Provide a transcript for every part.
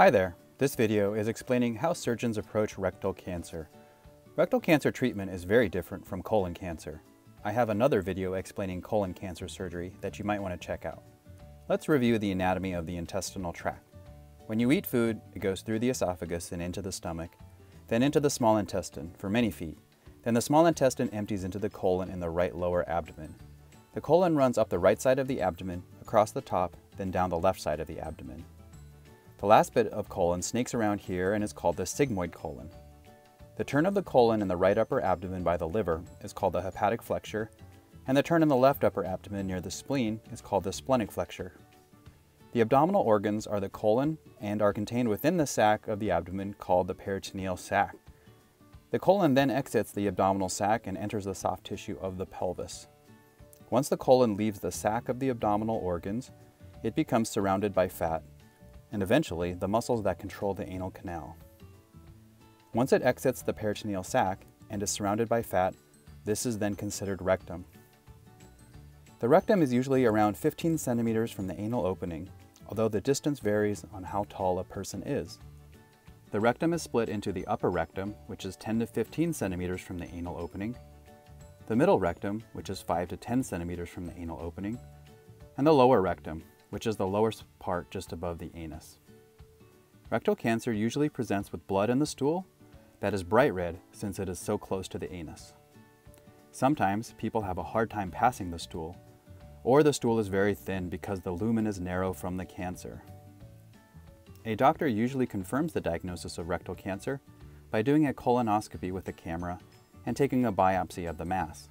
Hi there. This video is explaining how surgeons approach rectal cancer. Rectal cancer treatment is very different from colon cancer. I have another video explaining colon cancer surgery that you might want to check out. Let's review the anatomy of the intestinal tract. When you eat food, it goes through the esophagus and into the stomach, then into the small intestine for many feet. Then the small intestine empties into the colon in the right lower abdomen. The colon runs up the right side of the abdomen, across the top, then down the left side of the abdomen. The last bit of colon snakes around here and is called the sigmoid colon. The turn of the colon in the right upper abdomen by the liver is called the hepatic flexure, and the turn in the left upper abdomen near the spleen is called the splenic flexure. The abdominal organs are the colon and are contained within the sac of the abdomen called the peritoneal sac. The colon then exits the abdominal sac and enters the soft tissue of the pelvis. Once the colon leaves the sac of the abdominal organs, it becomes surrounded by fat and eventually the muscles that control the anal canal. Once it exits the peritoneal sac and is surrounded by fat, this is then considered rectum. The rectum is usually around 15 centimeters from the anal opening, although the distance varies on how tall a person is. The rectum is split into the upper rectum, which is 10 to 15 centimeters from the anal opening, the middle rectum, which is 5 to 10 centimeters from the anal opening, and the lower rectum, which is the lowest part just above the anus. Rectal cancer usually presents with blood in the stool that is bright red since it is so close to the anus. Sometimes people have a hard time passing the stool, or the stool is very thin because the lumen is narrow from the cancer. A doctor usually confirms the diagnosis of rectal cancer by doing a colonoscopy with a camera and taking a biopsy of the mass.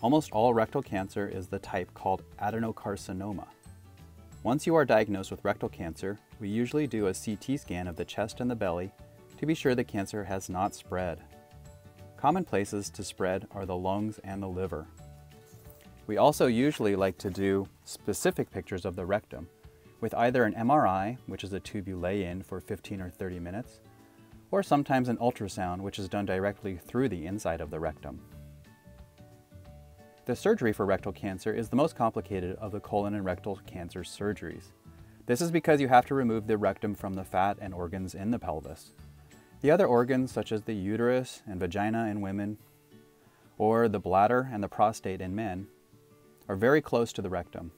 Almost all rectal cancer is the type called adenocarcinoma. Once you are diagnosed with rectal cancer, we usually do a CT scan of the chest and the belly to be sure the cancer has not spread. Common places to spread are the lungs and the liver. We also usually like to do specific pictures of the rectum with either an MRI, which is a tube you lay in for 15 or 30 minutes, or sometimes an ultrasound, which is done directly through the inside of the rectum. The surgery for rectal cancer is the most complicated of the colon and rectal cancer surgeries. This is because you have to remove the rectum from the fat and organs in the pelvis. The other organs, such as the uterus and vagina in women, or the bladder and the prostate in men, are very close to the rectum.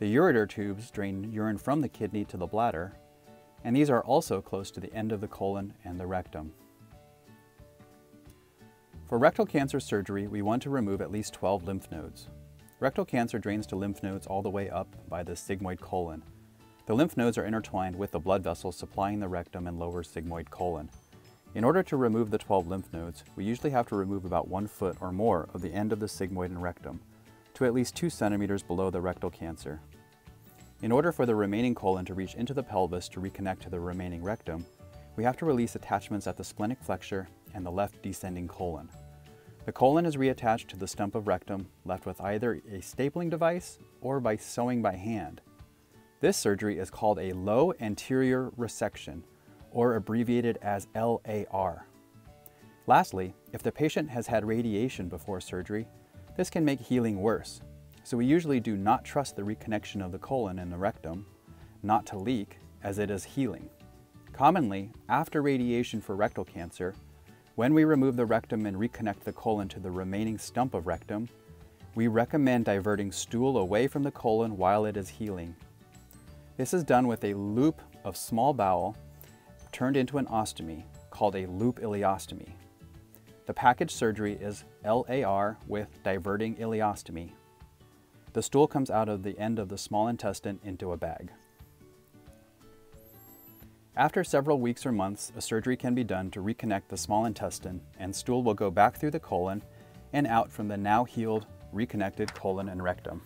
The ureter tubes drain urine from the kidney to the bladder, and these are also close to the end of the colon and the rectum. For rectal cancer surgery, we want to remove at least 12 lymph nodes. Rectal cancer drains to lymph nodes all the way up by the sigmoid colon. The lymph nodes are intertwined with the blood vessels supplying the rectum and lower sigmoid colon. In order to remove the 12 lymph nodes, we usually have to remove about one foot or more of the end of the sigmoid and rectum, to at least 2 centimeters below the rectal cancer. In order for the remaining colon to reach into the pelvis to reconnect to the remaining rectum, we have to release attachments at the splenic flexure and the left descending colon. The colon is reattached to the stump of rectum, left with either a stapling device or by sewing by hand. This surgery is called a low anterior resection, or abbreviated as LAR. Lastly, if the patient has had radiation before surgery, this can make healing worse. So we usually do not trust the reconnection of the colon and the rectum, not to leak, as it is healing. Commonly, after radiation for rectal cancer, when we remove the rectum and reconnect the colon to the remaining stump of rectum, we recommend diverting stool away from the colon while it is healing. This is done with a loop of small bowel turned into an ostomy called a loop ileostomy. The package surgery is LAR with diverting ileostomy. The stool comes out of the end of the small intestine into a bag. After several weeks or months, a surgery can be done to reconnect the small intestine and stool will go back through the colon and out from the now healed, reconnected colon and rectum.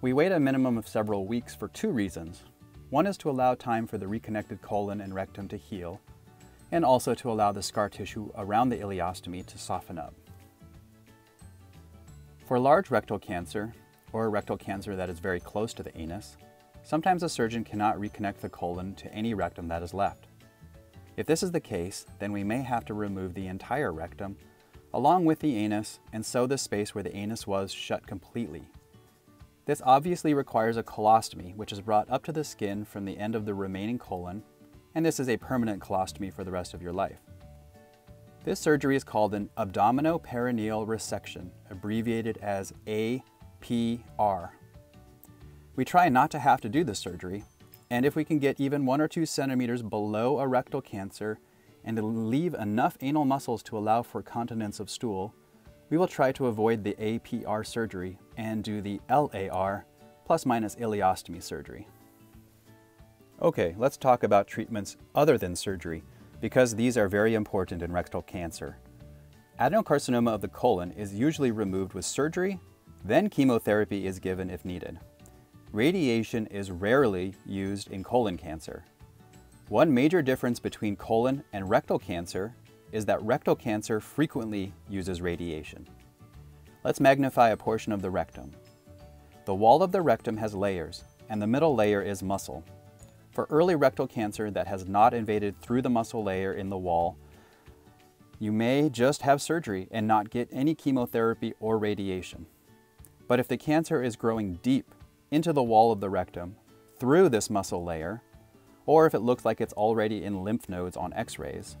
We wait a minimum of several weeks for two reasons. One is to allow time for the reconnected colon and rectum to heal, and also to allow the scar tissue around the ileostomy to soften up. For large rectal cancer, or rectal cancer that is very close to the anus, Sometimes a surgeon cannot reconnect the colon to any rectum that is left. If this is the case, then we may have to remove the entire rectum along with the anus and sew the space where the anus was shut completely. This obviously requires a colostomy, which is brought up to the skin from the end of the remaining colon, and this is a permanent colostomy for the rest of your life. This surgery is called an abdominoperineal resection, abbreviated as APR. We try not to have to do this surgery, and if we can get even one or two centimeters below a rectal cancer and leave enough anal muscles to allow for continence of stool, we will try to avoid the APR surgery and do the LAR plus minus ileostomy surgery. Okay, let's talk about treatments other than surgery because these are very important in rectal cancer. Adenocarcinoma of the colon is usually removed with surgery, then chemotherapy is given if needed. Radiation is rarely used in colon cancer. One major difference between colon and rectal cancer is that rectal cancer frequently uses radiation. Let's magnify a portion of the rectum. The wall of the rectum has layers, and the middle layer is muscle. For early rectal cancer that has not invaded through the muscle layer in the wall, you may just have surgery and not get any chemotherapy or radiation. But if the cancer is growing deep into the wall of the rectum through this muscle layer, or if it looks like it's already in lymph nodes on x-rays,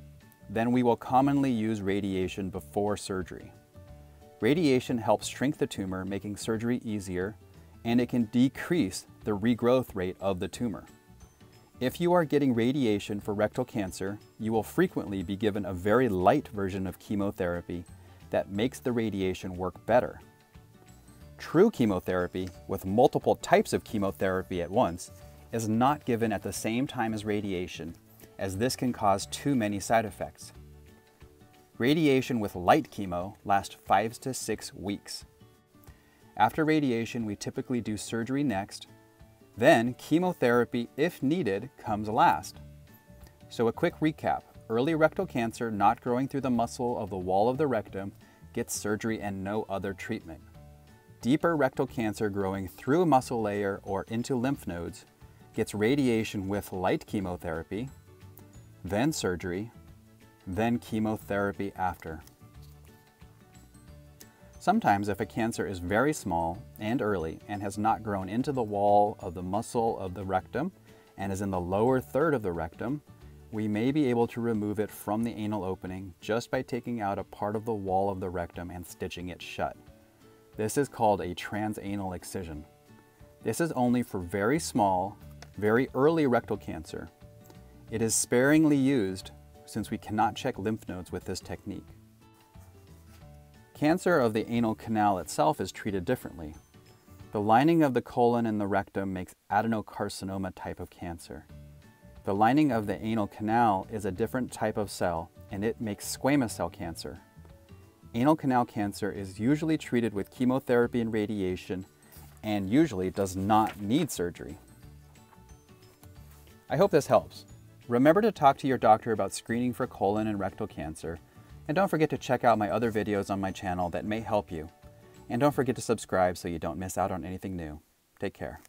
then we will commonly use radiation before surgery. Radiation helps shrink the tumor, making surgery easier, and it can decrease the regrowth rate of the tumor. If you are getting radiation for rectal cancer, you will frequently be given a very light version of chemotherapy that makes the radiation work better. True chemotherapy, with multiple types of chemotherapy at once, is not given at the same time as radiation as this can cause too many side effects. Radiation with light chemo lasts 5 to 6 weeks. After radiation, we typically do surgery next, then chemotherapy, if needed, comes last. So a quick recap. Early rectal cancer not growing through the muscle of the wall of the rectum gets surgery and no other treatment. Deeper rectal cancer growing through a muscle layer or into lymph nodes gets radiation with light chemotherapy, then surgery, then chemotherapy after. Sometimes if a cancer is very small and early and has not grown into the wall of the muscle of the rectum and is in the lower third of the rectum, we may be able to remove it from the anal opening just by taking out a part of the wall of the rectum and stitching it shut. This is called a transanal excision. This is only for very small, very early rectal cancer, it is sparingly used since we cannot check lymph nodes with this technique. Cancer of the anal canal itself is treated differently. The lining of the colon and the rectum makes adenocarcinoma type of cancer. The lining of the anal canal is a different type of cell and it makes squamous cell cancer. Anal canal cancer is usually treated with chemotherapy and radiation and usually does not need surgery. I hope this helps. Remember to talk to your doctor about screening for colon and rectal cancer, and don't forget to check out my other videos on my channel that may help you. And don't forget to subscribe so you don't miss out on anything new. Take care.